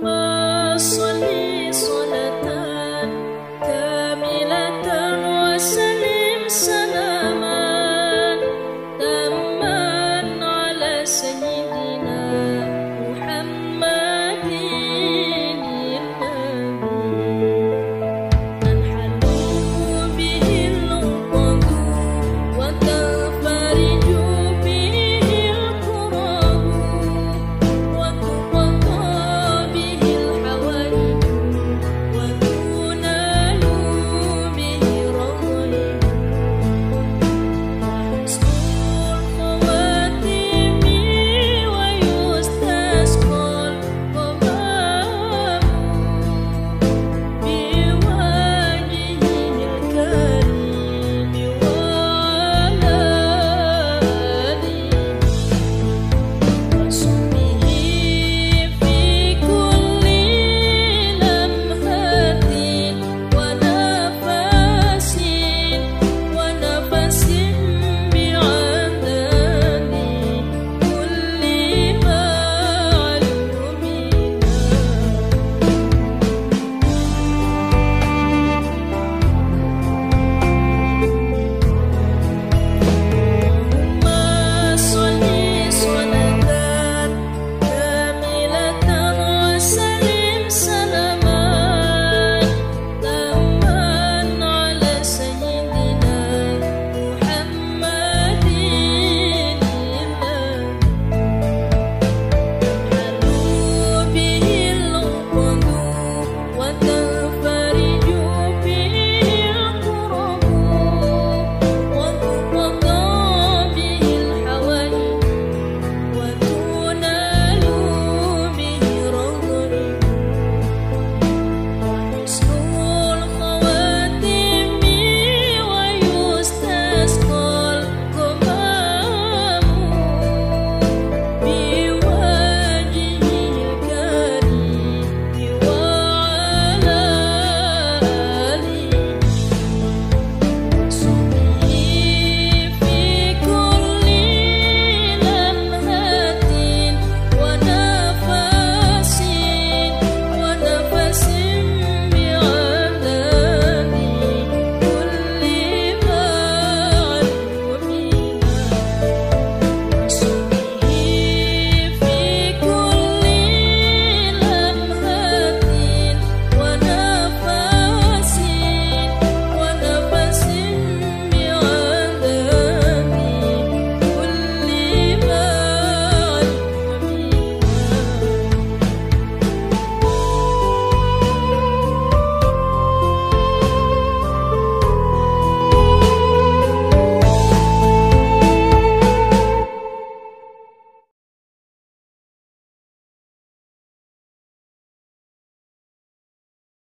paso al